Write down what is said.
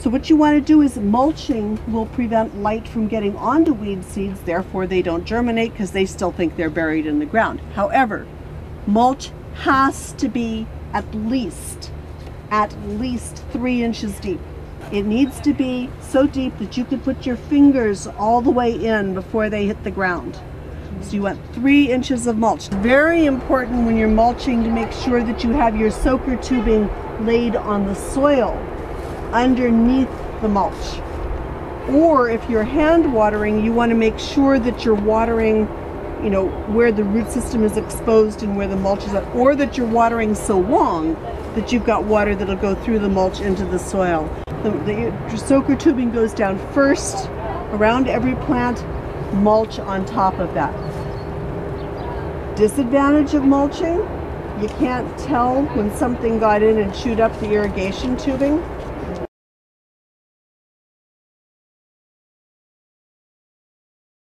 So what you want to do is mulching will prevent light from getting onto weed seeds, therefore they don't germinate because they still think they're buried in the ground. However, mulch has to be at least, at least three inches deep. It needs to be so deep that you can put your fingers all the way in before they hit the ground. So you want three inches of mulch. Very important when you're mulching to make sure that you have your soaker tubing laid on the soil underneath the mulch. Or if you're hand watering, you want to make sure that you're watering, you know, where the root system is exposed and where the mulch is at, or that you're watering so long that you've got water that'll go through the mulch into the soil. The, the soaker tubing goes down first around every plant, mulch on top of that. Disadvantage of mulching, you can't tell when something got in and chewed up the irrigation tubing